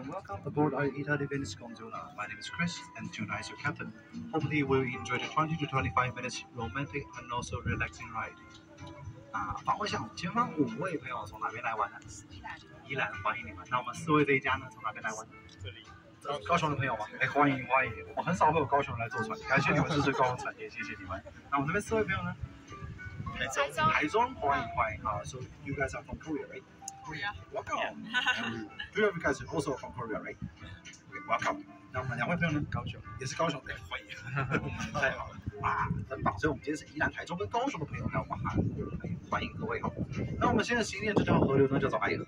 and welcome aboard our Italy Venice gondola. My name is Chris, and tonight is your captain. Hopefully, you will enjoy the 20 to 25 minutes romantic and also relaxing ride. 啊，访问一下，前方五位朋友从哪边来玩呢？宜兰，欢迎你们。那我们四位这一家呢，从哪边来玩？这里呃高雄的朋友吗？哎，欢迎欢迎！我很少会有高雄人来坐船，感谢你们支持高雄产业，谢谢你们。那我们这边四位朋友呢？台中，台中，欢迎欢迎啊！So you guys are from Korea, right? Korea. Welcome. Three of you guys are also from Korea, right? Welcome. 那我们两位朋友呢？高雄，也是高雄的，欢迎。太好了哇，很棒！所以我们今天是宜兰、台中跟高雄的朋友，还有我们韩国的朋友，欢迎各位哈。那我们现在行进这条河流呢，叫做爱河。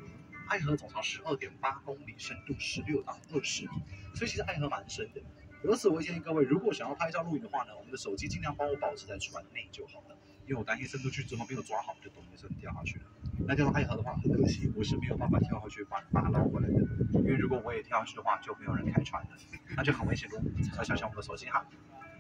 爱河总长十二点八公里，深度十六到二十米，所以其实爱河蛮深的。由此，我建议各位，如果想要拍照录影的话呢，我们的手机尽量帮我保持在船内就好了，因为我担心伸出去之后没有抓好，就咚一声掉下去了。那掉到爱河的话，很可惜，我是没有办法跳下去把把它捞回来的，因为如果我也跳下去的话，就没有人开船了，那就很危险喽。要小心我们的手机哈。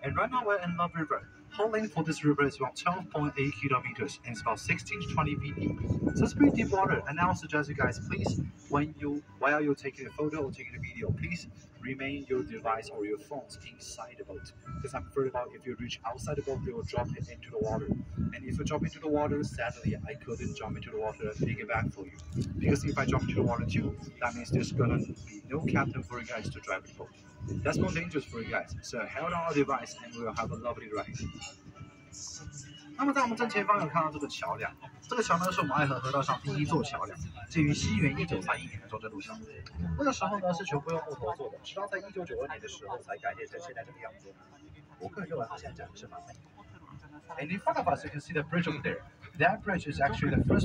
And right now we're in Love River. Whole length for this river is about 12.8 kilometers and it's about 16 to 20 feet deep. So it's pretty deep water. And I would suggest you guys, please, when you while you're taking a photo or taking a video, please remain your device or your phones inside the boat. Because I'm afraid about if you reach outside the boat, they will drop it into the water. And if you drop into the water, sadly, I couldn't jump into the water and pick it back for you. Because if I jump into the water too, that means there's gonna be no captain for you guys to drive the boat. That's more dangerous for you guys. So hold on our device and we'll have a lovely ride. 那么在我们正前方有看到这个桥梁，这个桥呢是我们爱河河道上第一座桥梁，建于西元一九三一年的中正路上。那个时候呢是全部用木头做的，直到在一九九二年的时候才改建成现在这个样子。我个人认为它现在讲的是蛮美的。And in front of us you can see the bridge over there. That bridge is actually the first